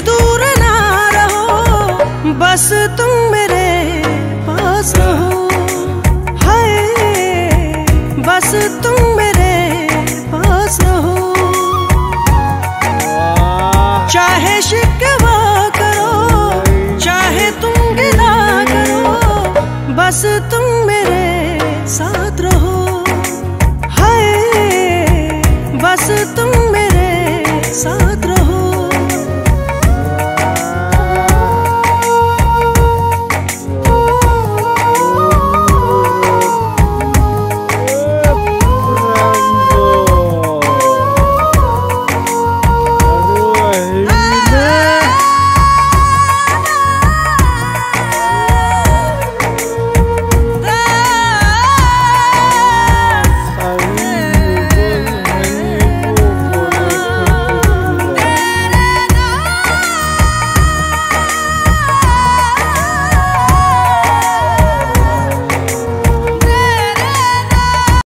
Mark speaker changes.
Speaker 1: दूर ना रहो, बस तुम मेरे पास रहो। हाय, बस तुम मेरे पास रहो। चाहे शिकवा करो, चाहे तुम गिला करो, बस तुम मेरे साथ